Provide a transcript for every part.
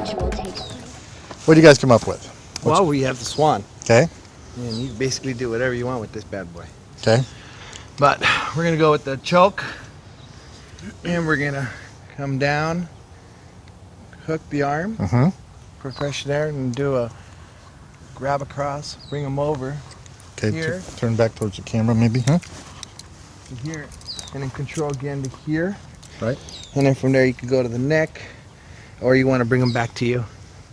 which will take. What do you guys come up with? Well, we have the Swan, Okay. and you basically do whatever you want with this bad boy. Okay. But we're gonna go with the choke, and we're gonna come down, hook the arm, Mm-hmm. for fresh air, and do a grab across, bring them over Okay. Here. turn back towards the camera, maybe, huh? to here, and then control again to here. Right. And then from there you can go to the neck, or you want to bring them back to you,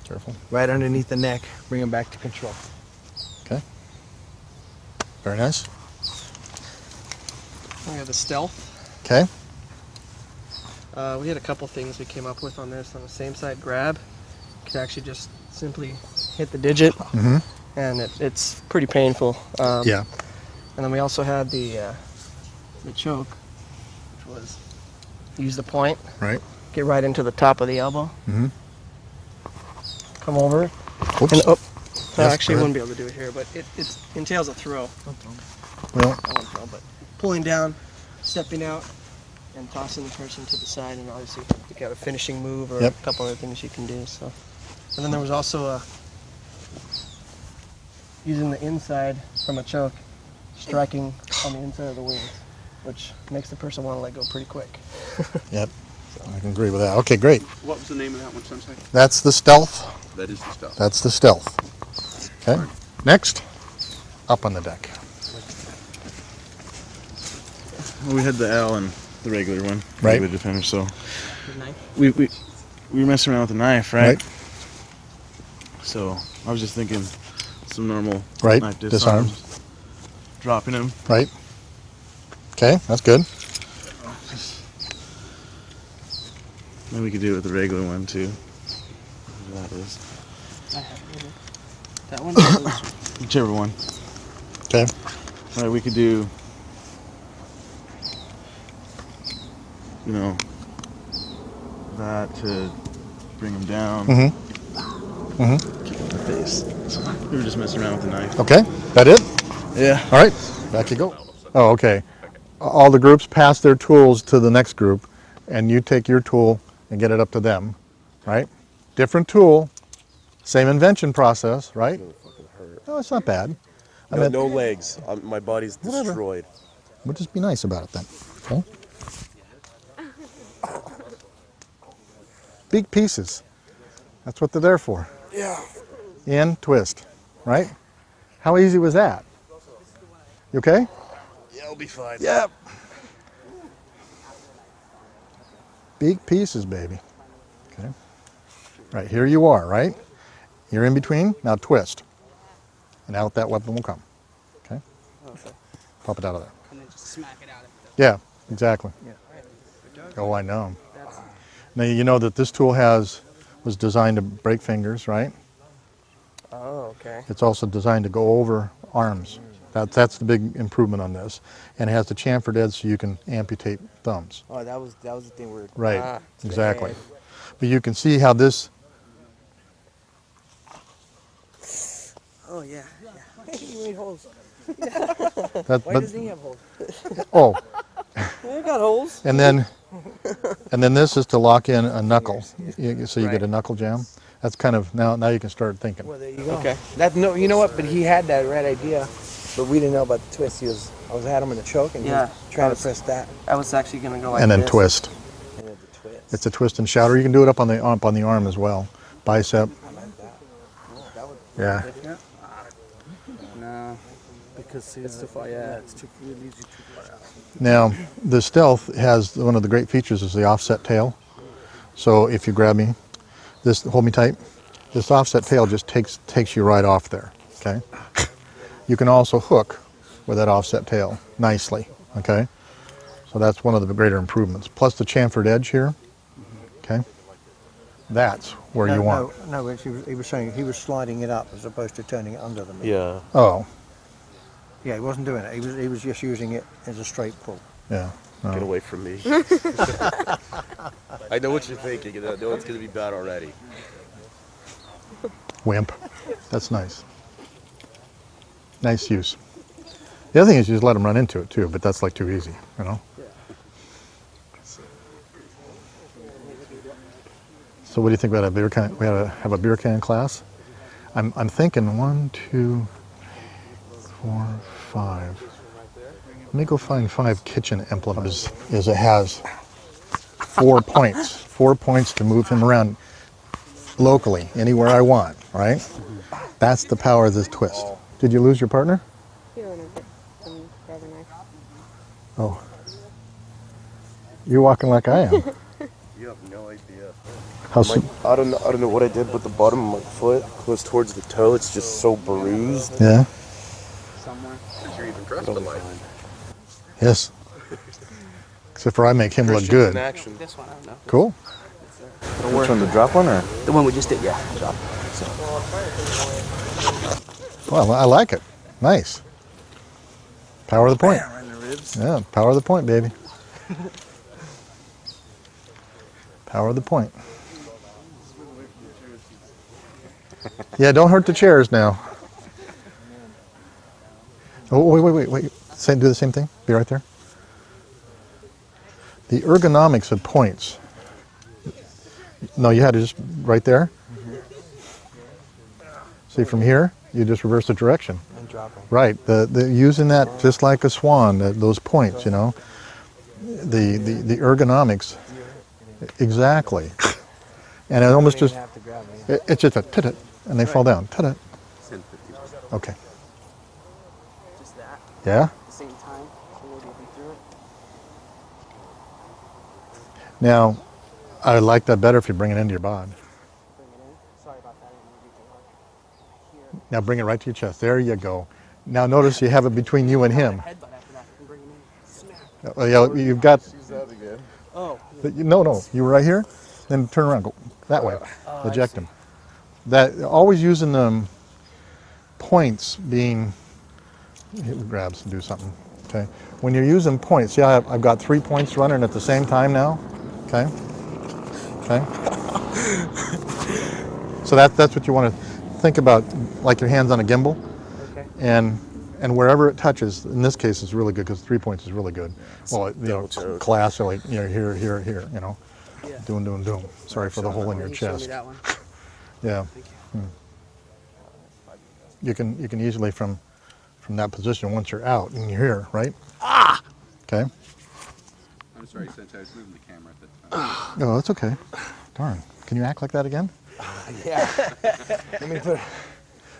Careful. right underneath the neck. Bring them back to control. Okay. Very nice. We have the stealth. Okay. Uh, we had a couple things we came up with on this. On the same side grab, you could actually just simply hit the digit, Mm-hmm. and it, it's pretty painful. Um, Yeah. And then we also had the uh, the choke, which was use the point, Right. Get right into the top of the elbow, Mhm. come over, Oops. and oh, I Yes, actually go wouldn't be able to do it here, but it, it entails a throw. Well, I won't throw, but pulling down, stepping out, and tossing the person to the side, and obviously you got a finishing move or Yep. a couple other things you can do. So, and then there was also a using the inside from a choke, striking on the inside of the wings, which makes the person want to let go pretty quick. yep. I can agree with that. Okay, great. What was the name of that one, Sensei? That's the stealth. That is the stealth. That's the stealth. Okay. Next, up on the deck. Well, we had the L and the regular one, Right. regular defender. So The knife. we, we we were messing around with the knife, right? Right. So I was just thinking some normal Right. knife Disarms. disarms, dropping him. Right. Okay, that's good. Then we could do it with the regular one too. Whatever That is I. That one. or this one? whichever one. Okay. All right, we could do. You know. That to bring him down. Mm-hmm. Mm-hmm. Kick him in the face. So we were just messing around with the knife. Okay. That it? Yeah. All right. Back you go. Oh, okay. All the groups pass their tools to the next group, and you take your tool and get it up to them, right? Different tool, same invention process, right? No, it's not bad. I No, mean, no legs. Um, my body's Whatever. destroyed. we'll just be nice about it then. Okay? Big pieces. That's what they're there for. Yeah. In, twist, right? How easy was that? You okay? Yeah, I'll be fine. Yep. Big pieces, baby. Okay. Right, here you are, right? You're in between, now twist. And out that weapon will come. Okay? Pop it out of there. and then just smack it out. Yeah, exactly. Oh, I know. Now you know that this tool has was designed to break fingers, right? Oh, okay. It's also designed to go over arms. That, that's the big improvement on this. And it has the chamfered edge so you can amputate thumbs. Oh, that was that was the thing we were. Right, Ah, exactly. But you can see how this, Oh yeah. you made holes. that, Why but, does he have holes? oh, They got holes. and then, and then this is to lock in a knuckle, You- so you get a knuckle jam. That's kind of, now, now you can start thinking. Well, there you go. Okay. That no, you know what? But he had that right idea, but we didn't know about the twist. He was, I was had him in the choke, and Yeah, he was trying I to press that, I was actually gonna go like And then this. twist. and then the twist. It's a twist and shout, or you can do it up on the, up on the arm as well. Bicep, I like that. That would. yeah. No, because it's too far. Yeah. it's too. It leaves you too far out. Now, the Stealth has, one of the great features is the offset tail. So if you grab me, this, hold me tight, this offset tail just takes, takes you right off there, okay? You can also hook with that offset tail nicely, okay? So that's one of the greater improvements. Plus the chamfered edge here, okay? That's where you want. No, no, he was, he was saying he was sliding it up as opposed to turning it under the meat. Yeah. Oh, Yeah, he wasn't doing it. He was, he was just using it as a straight pull. yeah. no. Get away from me. I know what you're thinking. I know it's going to be bad already. Wimp. That's nice. Nice use. The other thing is you just let them run into it too, but that's like too easy, you know? So what do you think about a beer can? We had a, have a beer can class. I'm, I'm thinking one, two, four, five. Let me go find five kitchen implements. Is it has four points, four points to move him around locally, anywhere I want, right? That's the power of this twist. Did you lose your partner? Feeling a bit rather. Oh. You're walking like I am. You have no idea. How My, soon? I don't know. I don't know what I did, but the bottom of my foot goes towards the toe. It's just so bruised. Yeah. Somewhere. You're even dressed alike. Yes. Except for I make him look good. In action. This one, I don't know. Cool. Which one, the drop one or? The one we just did, yeah. Drop. Well, I like it. Nice. Power of the point. In the ribs. Yeah, power of the point, baby. Power of the point. Yeah, don't hurt the chairs now. Oh, wait, wait, wait, wait. Same, do the same thing. Be right there. The ergonomics of points. No, you had to just right there. Mm-hmm. See, from here, you just reverse the direction. And dropping. Right, the, the using that just like a swan, that, those points, you know, the, the, the ergonomics, exactly, and it almost just have to grab me. it, it's just a tit and they fall down, tit Okay, Just that. yeah. At the same time. So maybe if we threw it. Now, I like that better if you bring it into your bod. Bring it in. Sorry about that. I didn't move you too hard. Here. Now bring it right to your chest. There you go. Now notice you have it between you and him. Headbutt after that. And bring him in. Uh, yeah, you've got. Oh. No, no, you were right here. Then turn around, go that way. Oh, I Eject see. them. That always using them points being hit grabs and do something. Okay. When you're using points, see, I've, I've got three points running at the same time now. Okay. Okay. so that that's what you want to think about, like your hands on a gimbal, Okay. and and wherever it touches. In this case, it's really good because three points is really good. Well, you know, double-toed. class, like you know, here, here, here. You know, Yeah. doing, doing, doing. Sorry for the hole in your You chest. Yeah. Thank you. you can you can easily from from that position once you're out and you're here, right? Ah. Okay. I'm sorry, since I was moving the camera at the time. Oh, that's okay. Darn. Can you act like that again? Yeah. Let me put.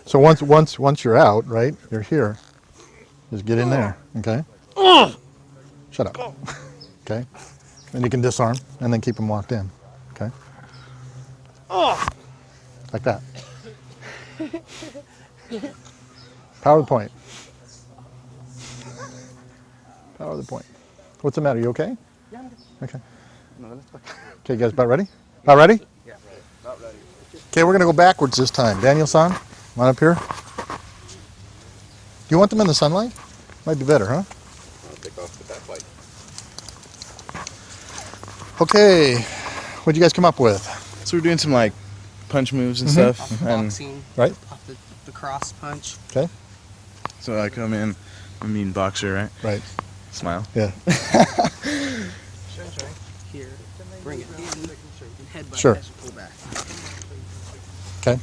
So once once once you're out, right? You're here. Just get in there. Okay. Shut up. Okay. And you can disarm and then keep them locked in. Okay. Like that. Power of the point. Power of the point. What's the matter? You okay? Yeah. Okay. Okay, you guys about ready? About ready? Yeah, about ready. Okay, we're gonna go backwards this time. Daniel san, come on up here. Do you want them in the sunlight? Might be better, huh? I'll take off the backlight. Okay, what'd you guys come up with? So we're doing some like punch moves and Mhm. Off stuff, the and boxing. Right? Off the, the cross punch. Okay, so I come in. I mean boxer, right? right, Smile. yeah, Here. Bring it in. And headbutt. Sure. As you pull back. Okay.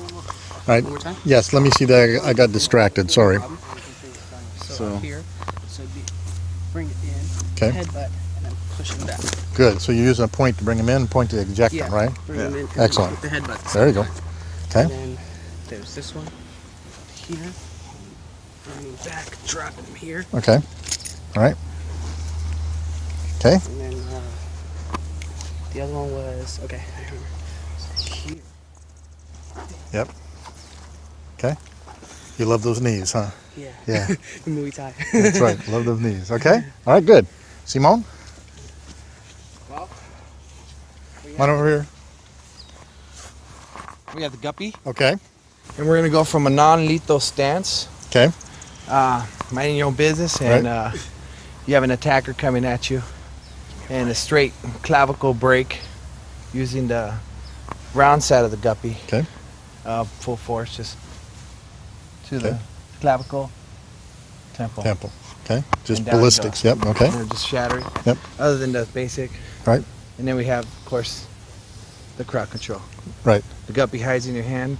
All right, One more time. yes, let me see that, I got distracted, sorry. So, So- up here. So be, bring it in. Okay. Headbutt. And then push him back. Good, so you're using a point to bring them in, point to eject Yeah. them, right? Bring him in. and Excellent. With the headbutt. There you go. And Okay, then there's this one. Here. Bring him back. Drop him here. okay, all right. Okay, And then uh, the other one was okay. I remember. So here. yep. Okay, you love those knees, huh? Yeah. Yeah. Muay Thai. That's right. Love those knees. Okay. All right. Good. Simone, Well, come on over here. we have the guppy, Okay. and we're gonna go from a non-lethal stance, Okay. uh, minding your own business, and Right. uh, you have an attacker coming at you, and a straight clavicle break, using the round side of the guppy, Okay. Uh, full force, just to the clavicle, temple, Temple. Okay. Just And down you ballistics. Yep. Okay. and just shatter it. Yep. Other than the basic Right. And then we have, of course, the crowd control. Right. The guppy hides in your hand.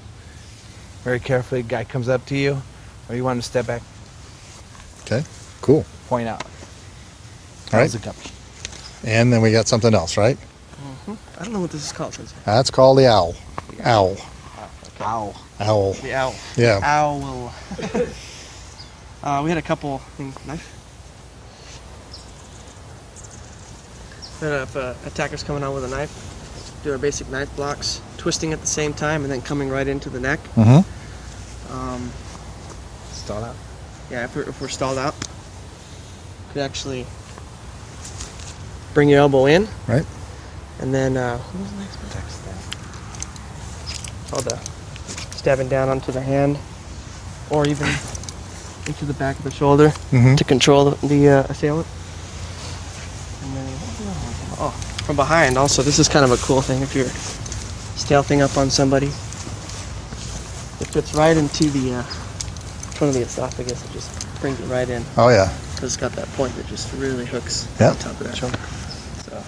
Very carefully, guy comes up to you, or you want him to step back, Okay. Cool. point out. All right. How's the guppy? And then we got something else, right? I don't know what this is called. Sensei. That's called the owl. Owl. Ow. Owl. The owl. Yeah. Owl. uh, we had a couple things. Knife. We had if uh, attackers coming on with a knife, do our basic knife blocks, twisting at the same time, and then coming right into the neck. Mm-hmm. Um, Stall out. yeah, if we're, if we're stalled out, could actually bring your elbow in. Right. And then, uh, what was the next one? Oh, the stabbing down onto the hand, or even into the back of the shoulder Mm-hmm. to control the, the uh, assailant. And then, what was the other one? oh, from behind also. This is kind of a cool thing if you're stealthing up on somebody. It fits right into the uh, front of the esophagus. It just brings it right in. Oh yeah. Because it's got that point that just really hooks Yep. on top of that. shoulder. So,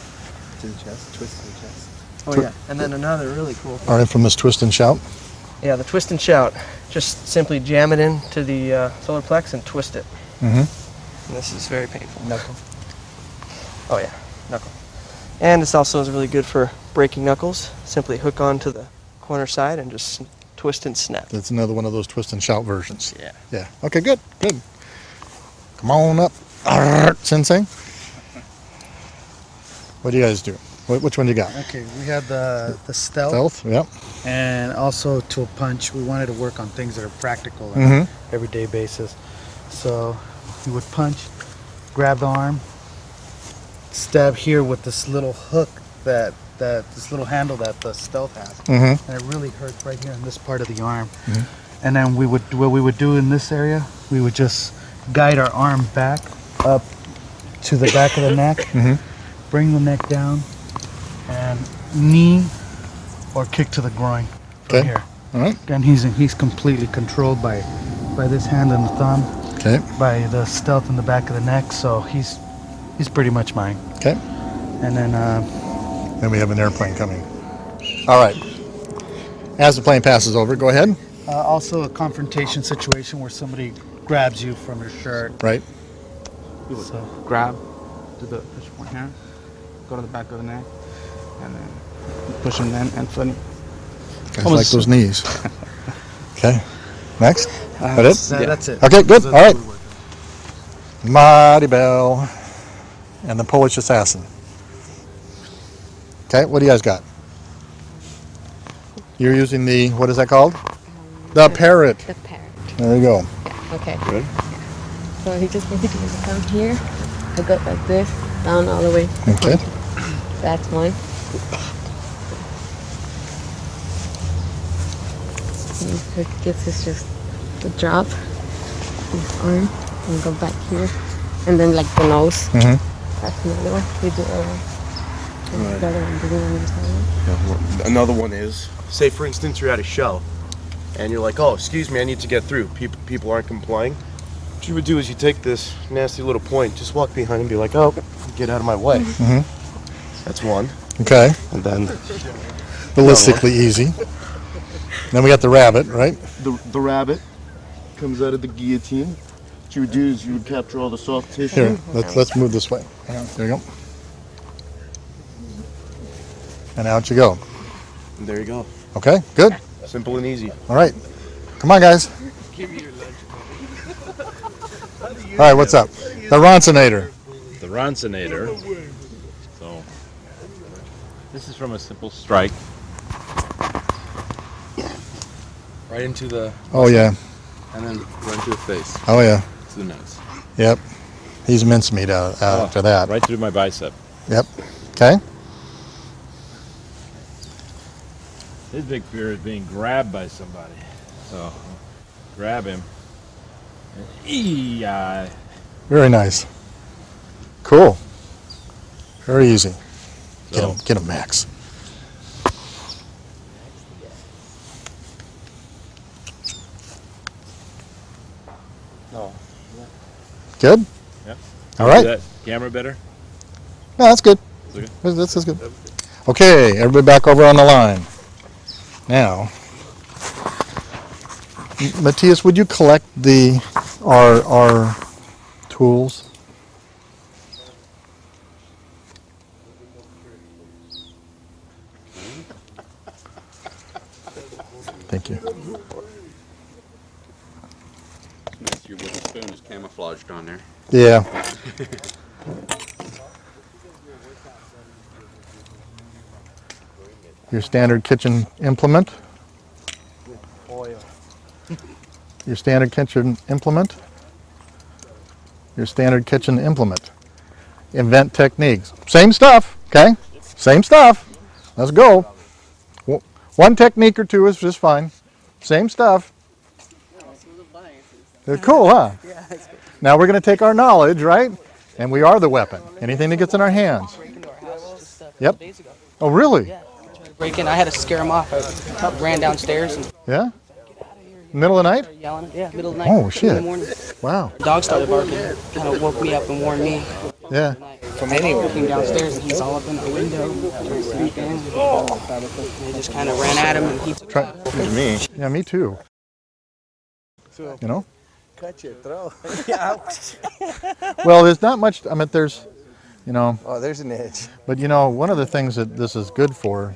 To the chest, twist to the chest. oh Twi- yeah. And then another really cool thing. Our infamous twist and shout. Yeah, the twist and shout. Just simply jam it into the uh, solar plex and twist it. Mm-hmm. And this is very painful. Knuckle. Oh yeah, knuckle. And this also is really good for breaking knuckles. Simply hook onto the corner side and just twist and snap. That's another one of those twist and shout versions. Yeah. Yeah. Okay. Good. Good. Come on up, Arrgh, Sensei. What do you guys do? Wh- Which one you got? Okay, we had the the stealth, Stealth. Yep. and also to a punch. We wanted to work on things that are practical on Mhm. an everyday basis. So you would punch, grab the arm, stab here with this little hook that that this little handle that the stealth has, Mm-hmm. and it really hurts right here in this part of the arm. And then we would what we would do in this area, we would just guide our arm back up to the back of the neck, Mhm. bring the neck down, knee or kick to the groin from Okay. here. All right. And he's he's completely controlled by by this hand and the thumb, Okay. by the stealth in the back of the neck. So he's he's pretty much mine. Okay. And then uh, Then we have an airplane coming. All right. As the plane passes over, go ahead. uh, also a confrontation situation where somebody grabs you from your shirt. Right. So grab, do the push one here, go to the back of the neck, and then push them in and foot. Guys Almost- like those knees. okay. Next. Uh, That it? that, that's it. Okay. Good. All right. the two we work on. Marty Bell and the Polish Assassin. Okay, what do you guys got? You're using the, what is that called? The parrot. The parrot. There you go. Okay. Good. So he just basically come here. I go like this, down all the way. Okay. That's one. And he gets just the drop, arm, and go back here, and then like the nose. Mhm. That's another one. We do uh, Right. the other one. Do you? Yeah, Another one is, say for instance you're at a show, and you're like, oh, excuse me, I need to get through. People, people aren't complying. What you would do is you take this nasty little point, just walk behind and be like, oh, get out of my way. Mhm. That's one. Okay. And then Ballistically easy. Then we got the rabbit, right? The, the rabbit comes out of the guillotine. What you would do is you would capture all the soft tissue. Here, let's let's move this way. There you go. And out you go. and there you go. Okay, good. Simple and easy. All right. Come on, guys. All right, what's up? The Ronsonator. The Ronsonator. So, this is from a simple strike. Right into the, Oh, yeah. and then right to the face, Oh, yeah. to the nose. Yep. He's mincemeat out, uh, out Oh, after that. Right through my bicep. Yep. Okay. His big fear is being grabbed by somebody. So, grab him. And. Very nice. Cool. Very easy. Get So- him, get him, Max. No. Good. Yep. All right. Is that camera better? No, that's good. This, this is good. Okay, everybody back over on the line. Now, Matthias, would you collect the our our tools? Thank you. Nice, your wooden spoon is camouflaged on there. Yeah. Your standard kitchen implement. Oil. Your standard kitchen implement. Your standard kitchen implement. Invent techniques. Same stuff, okay? Same stuff. Let's go. One technique or two is just fine. Same stuff. They're cool, huh? Now we're going to take our knowledge, right? And we are the weapon. Anything that gets in our hands. Yep. Oh, really? break in. I had to scare him off. I ran downstairs and Yeah? Middle of the night? yelling. Yeah, middle of the night. Oh, shit. Wow. The dog started barking. Kind of woke me up and warned me. Yeah. From anywhere. Looking downstairs and he's all up in the window, trying to sneak in. They just kind of ran at him and he took Try. me. Yeah, me too. You know? Cut your throat. Well, there's not much. I mean, there's, you know, Oh, there's an edge. but you know, one of the things that this is good for,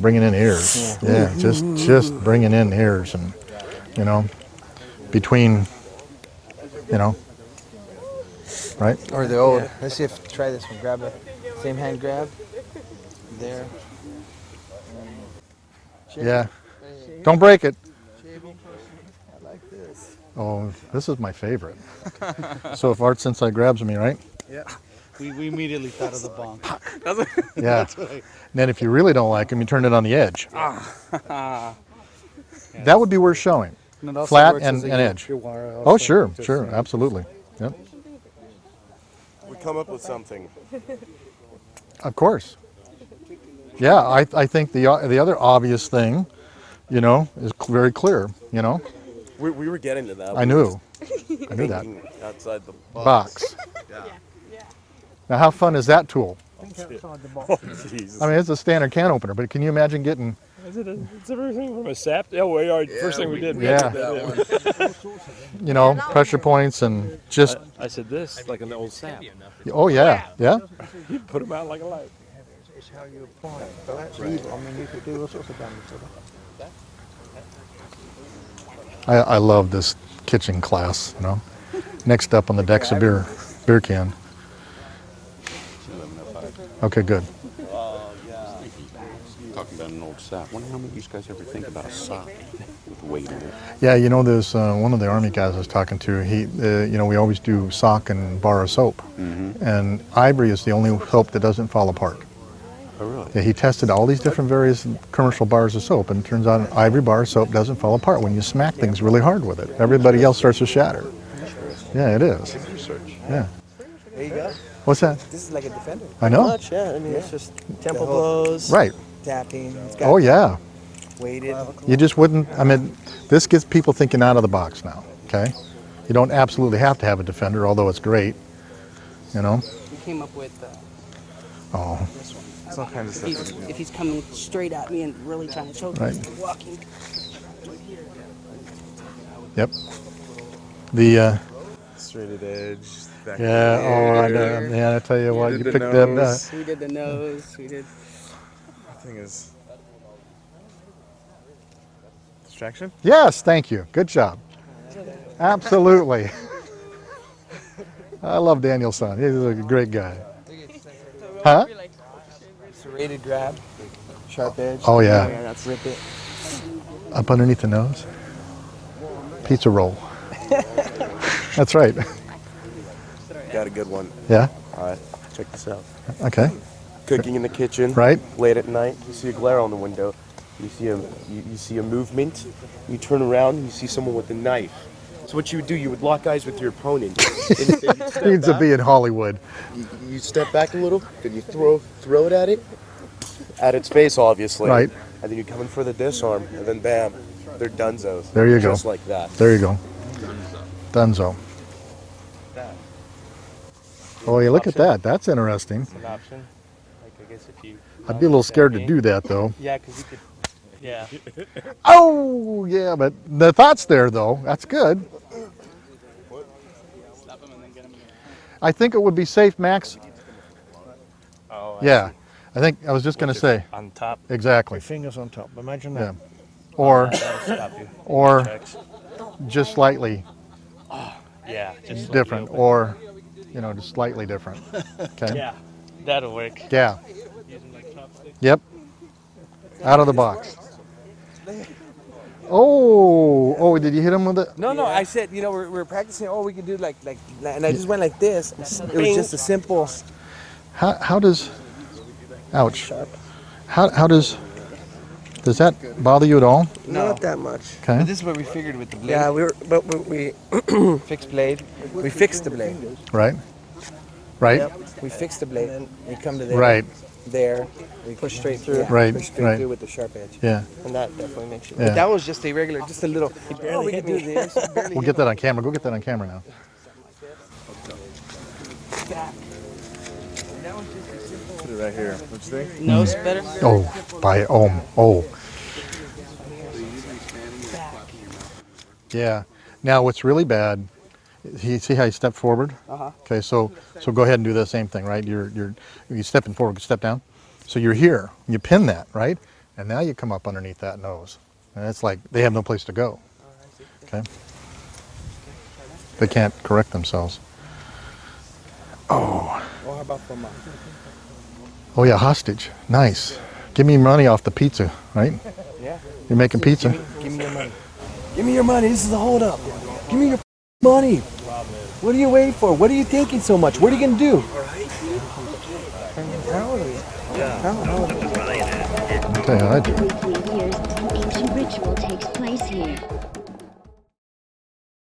bringing in ears. Yeah, just just bringing in ears, and you know, between, you know, right? Or the old. Let's see if try this one. Grab a same hand grab. There. Yeah. Don't break it. I like this. Oh, this is my favorite. so if Art Sensei grabs me, right? Yeah. We, we immediately thought of the bomb. Yeah. That's what I- And then if you really don't like him, you turn it on the edge. Ah. That would be worth showing. And Flat and, as and edge. Oh, sure, sure, absolutely. Yep, We come up with something. of course. Yeah, I, I think the uh, the other obvious thing, you know, is cl- very clear. You know, We, we were getting to that. I knew. I knew that. Outside the box. box. Yeah. Now, how fun is that tool? Oh. I mean, it's a standard can opener, but can you imagine getting? Is it a, it's everything from a sap? Oh, we are, first thing we did. we Yeah. put. You know, pressure points and just. I, I said this like an old sap. Oh yeah, yeah. You put them out like a light. It's how you apply it. But that's evil. I mean, you could do all sorts of damage to that. I, I love this kitchen class. You know, next up on the deck's a beer, beer can. Okay, good. Talking about an old sap. Wonder how many of you guys ever think about a sock with weight in it. Yeah, you know, there's uh, one of the army guys I was talking to. He, uh, you know, we always do sock and bar of soap, and Ivory is the only soap that doesn't fall apart. Oh, really? Yeah, he tested all these different various commercial bars of soap, and it turns out an Ivory bar of soap doesn't fall apart when you smack things really hard with it. Everybody else starts to shatter. Yeah, it is. Yeah. There you go. What's that? This is like a defender. I know. Much, yeah. I mean, it's just temple blows. Right. Tapping. It's got Oh yeah. weighted. You just wouldn't. I mean, this gets people thinking out of the box now. Okay. You don't absolutely have to have a defender, although it's great. You know. We came up with uh, Oh. this one. Some kind of If he's, stuff. if he's coming straight at me and really trying to choke Right. me, walking. Yep. The. Uh, Straighted edge. Back yeah. Oh, I there. know. Man, I tell you what, you the picked that. Uh. We did the nose. We did. thing is distraction. Yes, thank you. Good job. Absolutely. I love Daniel san. He's a great guy. Huh? Serrated grab. Sharp edge. Oh, yeah. yeah that's rip it. Up underneath the nose. Pizza roll. That's right. Got a good one. Yeah. All right, check this out. Okay. Cooking in the kitchen. Right. Late at night, you see a glare on the window. You see a you, you see a movement. You turn around, you see someone with a knife. So what you would do, you would lock eyes with your opponent. and, and you'd Needs to be in Hollywood. You, you step back a little, then you throw throw it at it, at its face, obviously. Right. And then you come in for the disarm, and then bam, they're dunzos. There you go. Just like that. There you go. Dunzo. Dunzo. Oh, yeah, look at that. That's interesting. It's an option. Like I guess if you. I'd be a little scared to do that, though. Yeah, because you could. Yeah. Oh, yeah, but the thought's there, though. That's good. I think it would be safe, Max. Oh, I Yeah, I think I was just going to say. on top. Exactly. My fingers on top. Imagine that. Yeah. that. Or, That'll stop you. or just slightly Yeah. Just different, or you know, just slightly different. Okay. Yeah. That'll work. Yeah. Yep. Out of the box. Oh, oh! Did you hit him with it? No, no. I said, you know, we're, we're practicing. Oh, we can do like, like, and I just went like this. It was just a simple. How how does? Ouch. How how does? Does that bother you at all? Not that much. Okay. But this is what we figured with the blade. Yeah, we were, but we, we fixed blade. We fixed the blade. Right. Right. Yep. We fixed the blade. We come to there. Right. There. We push straight through. Yeah. Right, Push straight right. through with the sharp edge. Yeah. And that definitely makes you. Yeah. But that was just a regular, just a little. oh, we can do this. we'll get that on camera. Go get that on camera now. Put it right here. What you think? Nose better? Oh, by oh oh. Yeah. Now what's really bad? You see how you step forward? Uh-huh. Okay, so so go ahead and do the same thing, right? You're you're you stepping forward, step down. So you're here. You pin that, right? And now you come up underneath that nose. And it's like they have no place to go. Okay. They can't correct themselves. Oh. Oh, how about for my? Oh yeah, hostage. Nice. Give me money off the pizza, right? Yeah. You're making pizza. Give me your money. Give me your money. This is the holdup. Give me your money. What are you waiting for? What are you thinking so much? What are you gonna do? I'll tell you how I do. Every